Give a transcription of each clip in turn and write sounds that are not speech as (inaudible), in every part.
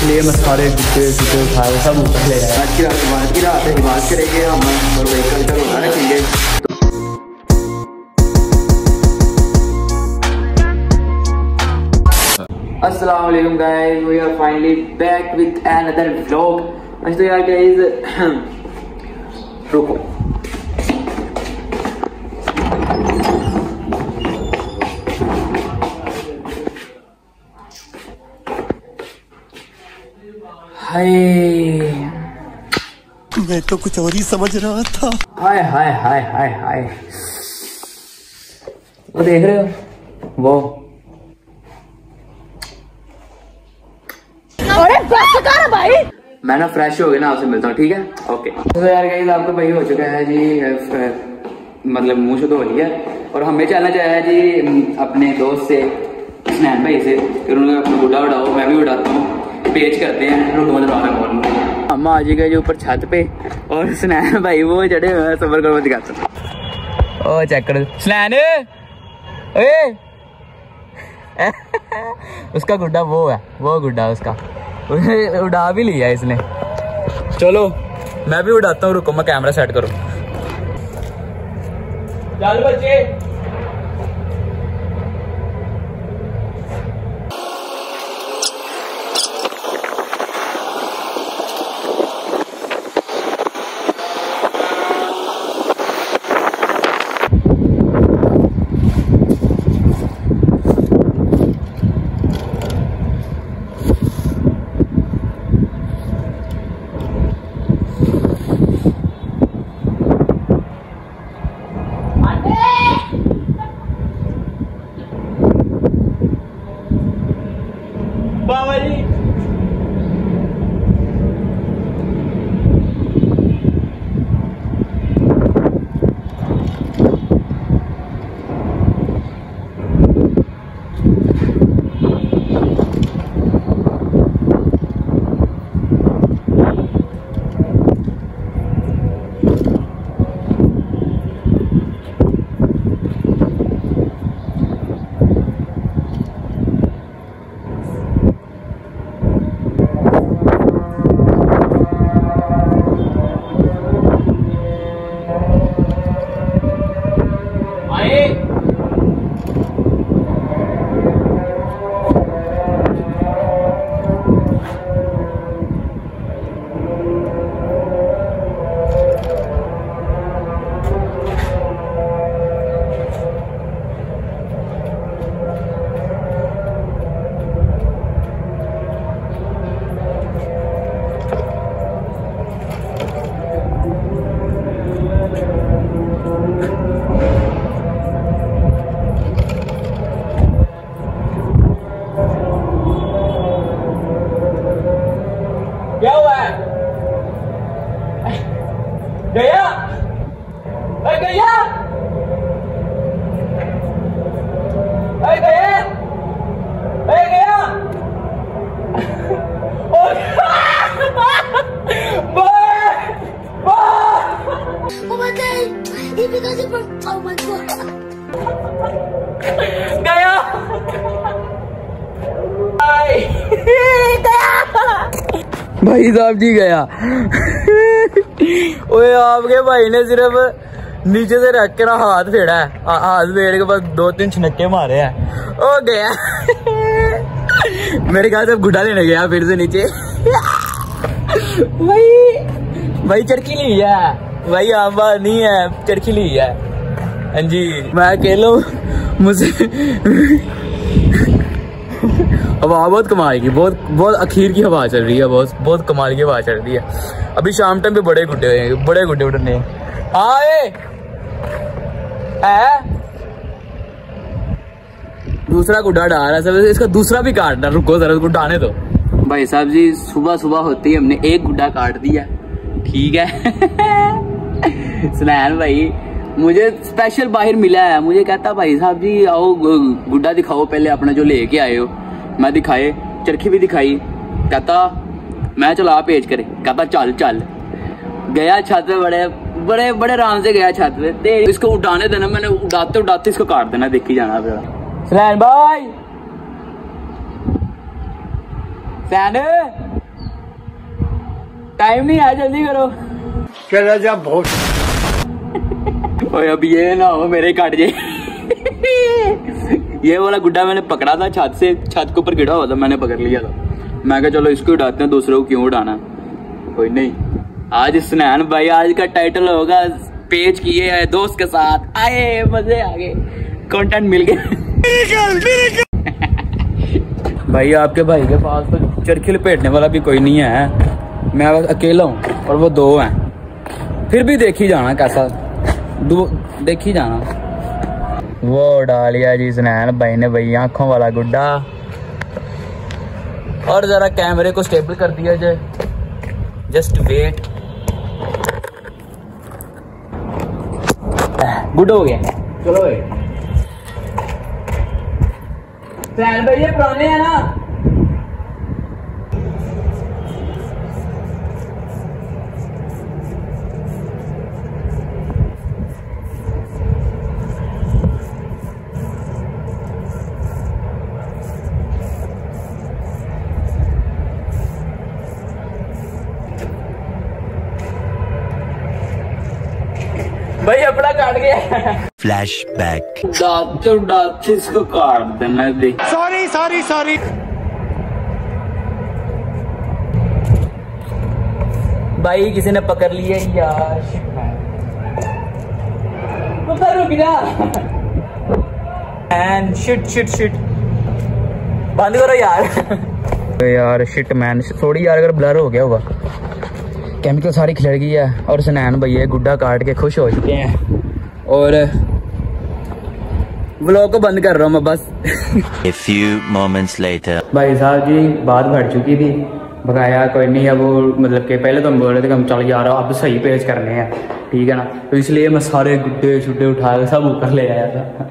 इसलिए मैं सारे जूते जूते उठाए, सब ऊपर ले आज की रात की रात है करेंगे वालेकुम guys we are finally back with another vlog आज तो यार गाइस (clears throat) रुको। हाय। मैं तो कुछ और ही समझ रहा था। हाय हाय हाय हाय हाय। वो देख रहे हो? वो। अरे बस कर भाई। मैं ना फ्रेश हो गया ना आपसे मिलता हूँ ठीक है? ओके तो यार गाइस आपका भाई हो चुका है जी मतलब मुँह से तो लिया और हमें चलना चाहिए जी अपने दोस्त से स्नैन भाई से फिर उन्होंने अपना गुड्डा उड़ाओ मैं भी उड़ाता हूँ। पेज करते हैं रुको मैं दरवाज़ा खोल लूँ हम आ जी गए जी ऊपर छत पे और स्नैन भाई वो चढ़े हुए हैं सबर करो दिखाता हूँ ओ चेक करो। स्नैन! ए! उसका गुड्डा वो है वो गुड्डा उसका। (laughs) उड़ा भी लिया इसने। चलो मैं भी उड़ाता हूँ रुको मैं कैमरा सेट करूँ। चल बच्चे। भाई साहब जी गया। ओए, आपके भाई ने सिर्फ़ नीचे से रख के ना हाथ फेड़ा है। हाथ फेड़ के बस दो तीन छनक्के मारे हैं। ओ, गया। मेरे ख्याल से गुड्डा लेने गया फिर से नीचे। भाई भाई चरखी ली है। भाई आप बात नहीं है, चरखी ली है। हाँ जी, मैं अकेला मुझे हवा बहुत कमाल की, बहुत बहुत अखीर की हवा चल रही है, बहुत बहुत कमाल की हवा चल रही है। अभी शाम टाइम पे बड़े गुड्डे हुए बड़े गुड्डे उड़ने। आए! है दूसरा गुड्डा डाल रहा है, सब इसका दूसरा भी काटना, रुको जरा उसको डाने दो। भाई साहब जी, सुबह सुबह होती है हमने एक गुड्डा काट दिया। ठीक है। (laughs) सुनैन भाई, मुझे स्पेशल बाहर मिला है, मुझे कहता भाई साहब जी, आओ गुड्डा दिखाओ पहले अपना जो लेके आए हो। मैं दिखाए चरखी भी दिखाई। कहता मैं चला पेज करे। कहता चल चल। गया छत पे बड़े बड़े बड़े आराम से गया छत पे ते इसको उड़ाने देना मैंने उड़ाते उड़ाते इसको काट देना देखी जाना फिर। सैन भाई! सैन! टाइम नहीं है जल्दी करो। चला जा बहुत ओए अब ये ना हो मेरे काट जाए। (laughs) ये वाला गुड्डा मैंने पकड़ा था छत से छत के ऊपर गिरा हुआ था मैंने पकड़ लिया था। मैं कहा चलो इसको उड़ाते हैं दूसरों को क्यों उड़ाना? कोई नहीं। आज स्नैन भाई आज का टाइटल होगा पेज किए है दोस्त के साथ। आए मज़े आ गए। कंटेंट मिल गया। (laughs) भाई आपके भाई के पास तो चरखी लपेटने वाला भी कोई नहीं है। मैं बस अकेला हूँ और वो दो हैं। फिर भी देख ही जाना कैसा। देख जाना। वो डालिया जी सुनैन भाई ने भाई आँखों वाला गुड्डा। और जरा कैमरे को स्टेबल कर दिया जाए। जस्ट वेट गुड हो गया। चलो भाई। भाई, ये पुराने हैं ना। काट गया। फ्लैशबैक दांत दांत इसको काट देना देख। सॉरी सॉरी सॉरी भाई किसी ने पकड़ लिया? यार रुक जा। एंड शिट शिट शिट बंद करो यार। यार शिट मैन थोड़ी यार अगर ब्लर हो गया होगा। केमिकल सारी खिलड़ गई है और सनैन भैया गुड्डा काट के खुश हो चुके हैं। और व्लॉग को बंद कर रहा हूँ मैं बस। A few moments later. भाई साहब जी बात बढ़ चुकी थी। बकाया कोई नहीं अब वो मतलब कि पहले तो हम बोल रहे थे कि हम चल जा रहा अब सही पेज करने हैं। ठीक है ना? तो इसलिए मैं सारे गुड्डे शुड्डे उठा के सब ऊपर ले आया था।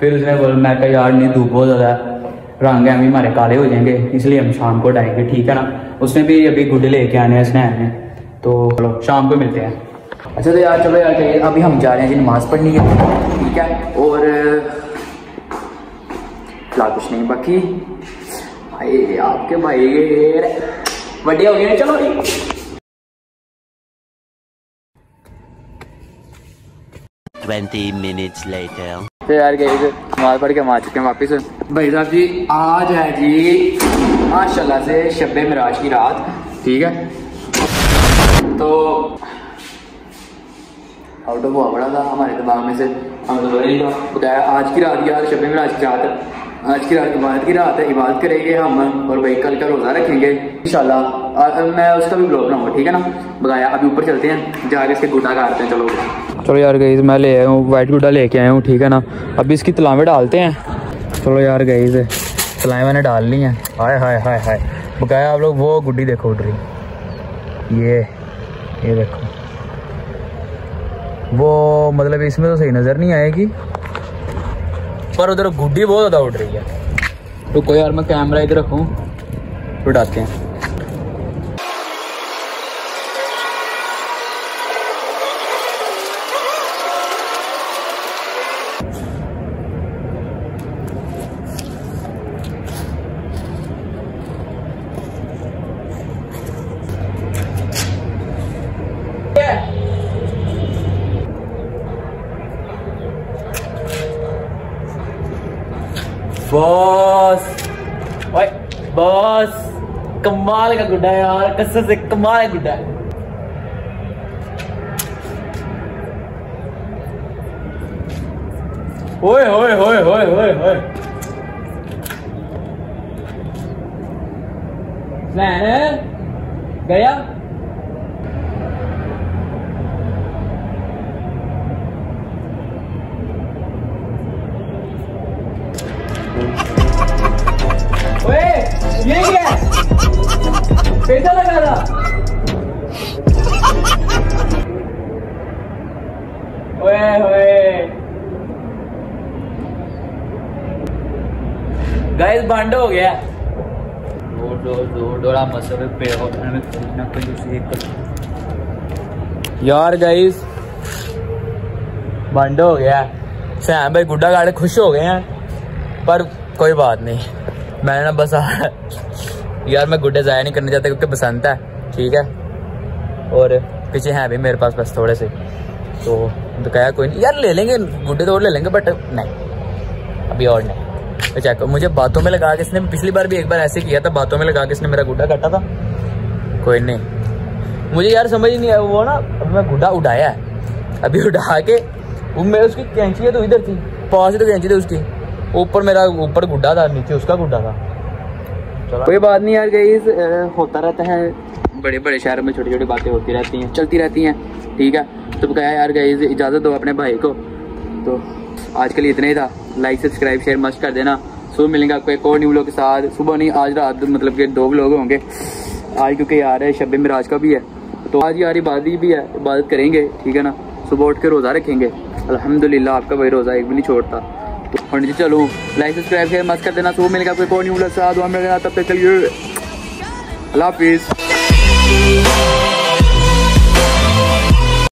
फिर उसने बोला मैं कहा यार नहीं धूप बहुत ज़्यादा रंग है अभी हमारे काले हो जाएँगे। इसलिए हम शाम को उठाएँगे। ठीक है ना? उसने भी अभी गुड्डे लेके आने हैं स्नैन में तो चलो शाम को मिलते हैं। अच्छा तो यार चलो यार चलिए, अभी हम जा रहे हैं जी नमाज़ पढ़नी है। ठीक है? और फ़िलहाल कुछ नहीं बाकी। भाई आपके भाई बड़े हो गए चलो जी। 20 minutes later. तो यार गए थे नमाज़ पढ़ के हम आ चुके हैं वापस? भाई साहब जी आज है जी। माशाल्लाह से शब मिराज की रात। ठीक है? तो आउट ऑफ़ हुआ बड़ा था हमारे दिमाग में से हम बताया आज की रात यार शब आज की रात। आज की रात इबादत की रात है, इबादत करेंगे हम, और भाई कल का रोज़ा रखेंगे, इंशाल्लाह। मैं उसका भी ब्लॉग बनाऊँगा, ठीक है ना? बताया अभी ऊपर चलते हैं, जाके इसके गुटा काटते हैं, चलो। चलो यार गई मैं ले आया हूँ वाइट गुड्डा लेके आया हूँ, ठीक है ना? अभी इसकी तलावें डालते हैं। चलो यार गई तलाएँ मैंने डाल ली हैं। हाय हाय हाय हाय। बकाया आप लोग, वो गुड्डी देखो उड़ रही ये ये देखो। वो मतलब इसमें तो सही नज़र नहीं आएगी। पर उधर गुड्डी बहुत ज़्यादा उठ रही है। तो कोई और मैं कैमरा इधर रखूँ उठाते हैं। बॉस ओए बॉस कमाल का गुड्डा है यार कसम से कमाल का गुड्डा है ओए ओए ओए ओए ओए ओए गया पैसा लगा था ओए ओए। गाइस बंद हो गया। दो दो दो डोरा मसले पे और में कुछ ना कुछ उसे एक यार गाइस बंद हो गया। सैम भाई गुड्डा गाड़े खुश हो गए हैं पर कोई बात नहीं। मैंने ना बस यार मैं गुड्डे ज़ाया नहीं करना चाहता क्योंकि बसंत है, ठीक है? और पीछे हैं भी मेरे पास बस थोड़े से। तो कहा, कोई नहीं, यार ले लेंगे, गुड्डे तो और ले लेंगे बट नहीं, अभी और नहीं। तो चेक मुझे बातों में लगा के इसने पिछली बार भी एक बार ऐसे किया था, बातों में लगा के इसने मेरा गुड्डा काटा था। कोई नहीं। मुझे यार समझ ही नहीं आया, वो ना, अभी मैं गुड्डा उठाया है। अभी उठा के, वो मैं उसकी कैंची तो इधर थी, पास ही तो कैंची थी उसकी। ऊपर मेरा, ऊपर गुड्डा था, नीचे उसका गुड्डा था। कोई बात नहीं यार गई होता रहता है। बड़े बड़े शहरों में छोटी छोटी बातें होती रहती हैं, चलती रहती हैं, ठीक है? तो कहा यार गई इजाज़त दो अपने भाई को। तो आज के लिए इतना ही था। लाइक सब्सक्राइब शेयर मस्ट कर देना। सुबह मिलेंगे आपको एक और न्यू लोग के साथ। सुबह नहीं, आज रात मतलब कि दो लोग होंगे। आज क्योंकि यार है शब मिराज का भी है। तो आज यार इबादत भी है, इबादत करेंगे, ठीक है ना? सुबह उठ के रोज़ा रखेंगे। अल्हम्दुलिल्लाह, आपका भाई रोज़ा एक भी नहीं छोड़ता। और नीचे चलो। लाइक सब्सक्राइब शेयर मस्त कर देना। सो मिलेगा एक और न्यू लोग तब तक चलिए अल्लाह हाफिज़।